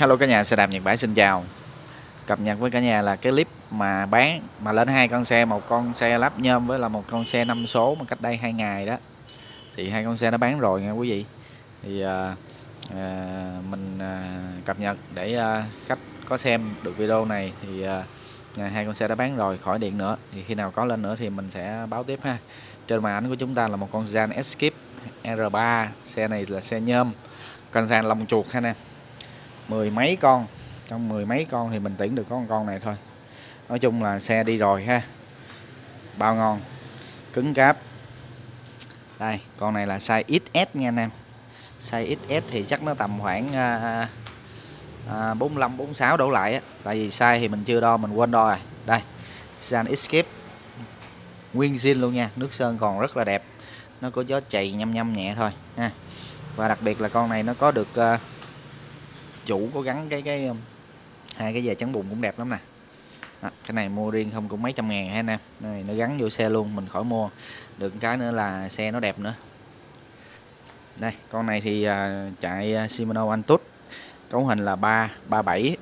Hello cả nhà, xe đạp Nhật Bản xin chào. Cập nhật với cả nhà là cái clip mà bán Mà lên hai con xe, một con xe lắp nhôm với là một con xe 5 số mà cách đây hai ngày đó. Thì hai con xe nó bán rồi nha quý vị. Thì à, à, mình à, cập nhật để à, khách có xem được video này Thì à, hai con xe đã bán rồi, khỏi điện nữa. Thì khi nào có lên nữa thì mình sẽ báo tiếp ha. Trên màn ảnh của chúng ta là một con Zan Escape R3 Xe này là xe nhôm Con Zan lông chuột ha nè mười mấy con. Trong mười mấy con thì mình tuyển được có con con này thôi. Nói chung là xe đi rồi ha. Bao ngon. Cứng cáp. Đây con này là size XS nha anh em. Size XS thì chắc nó tầm khoảng à, à, à 45 46 đổ lại á. Tại vì size thì mình chưa đo mình quên đo rồi. Đây San Escape. Nguyên zin luôn nha. Nước sơn còn rất là đẹp. Nó có gió chạy nhâm nhâm nhẹ thôi ha. Và đặc biệt là con này nó có được uh, chủ có gắn cái cái um, hai cái dè chắn bùn cũng đẹp lắm nè. Đó, cái này mua riêng không cũng mấy trăm ngàn ha anh em? Này nó gắn vô xe luôn mình khỏi mua. Được cái nữa là xe nó đẹp nữa. Đây con này thì à, chạy à, Shimano Antutu cấu hình là 3 37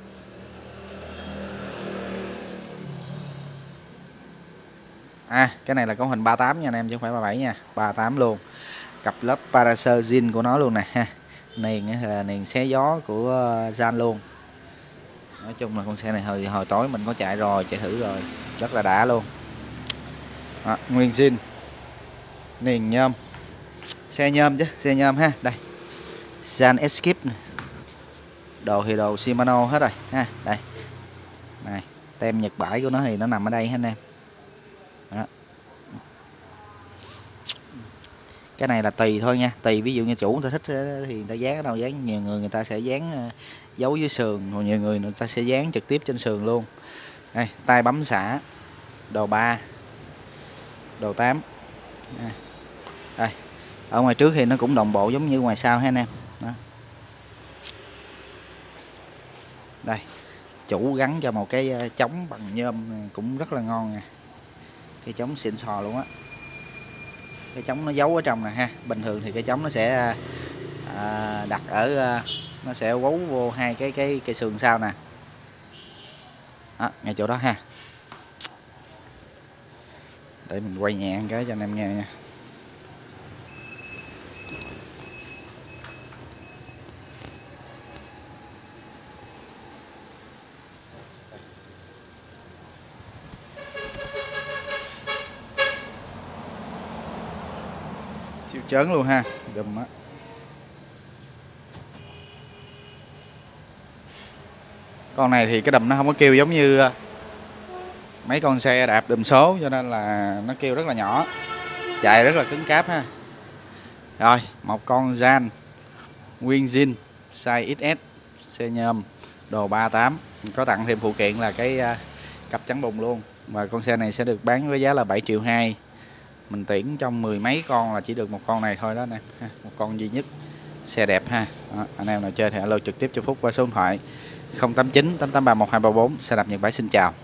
À cái này là cấu hình 38 nha anh em chứ không phải 37 nha 38 luôn. Cặp lớp Paracer zin của nó luôn nè ha niền là niền xé gió của ờ, Zan luôn. Nói chung là con xe này hồi hồi tối mình có chạy rồi chạy thử rồi rất là đã luôn. À, nguyên zin niền nhôm. Xe nhôm chứ xe nhôm ha đây. Zan Escape này. đồ thì đồ Shimano hết rồi ha đây. Này tem nhật bãi của nó thì nó nằm ở đây ha anh em. Đó. Cái này là tùy thôi nha. Tùy, ví dụ như chủ người ta thích ờ, thì người ta dán ở đâu dán, nhiều người người ta sẽ dán ờ, giấu dưới sườn, còn nhiều người người ta sẽ dán trực tiếp trên sườn luôn. Đây, tay bấm xả, đồ 3 đồ 8 đây. Ở ngoài trước thì nó cũng đồng bộ giống như ngoài sau ha anh em. Đó. đây. Chủ gắn cho một cái ờ, chống bằng nhôm cũng rất là ngon nè. Cái chống xịn sò luôn á cái chống nó giấu ở trong nè ha. Bình thường thì cái chống nó sẽ à, đặt ở à, nó sẽ quấu vô hai cái cái cây sườn sau nè. Đó, ngay chỗ đó ha. Để mình quay nhẹ cái cho anh em nghe nha. Siêu chớn luôn ha. Đùm á. Con này thì cái đùm nó không có kêu giống như ờ, mấy con xe đạp đùm số, cho nên là nó kêu rất là nhỏ. Chạy rất là cứng cáp ha. Rồi, một con Zan nguyên zin size XS xe nhôm, đồ 38 có tặng thêm phụ kiện là cái ờ, cặp trắng bùng luôn. Và con xe này sẽ được bán với giá là 7 triệu 2 mình tuyển trong mười mấy con là chỉ được một con này thôi đó nè một con duy nhất. Xe đẹp ha. Đó, anh em nào chơi thì alo trực tiếp cho Phúc qua số điện thoại 089 883 1234 xe đạp Nhật Bản xin chào.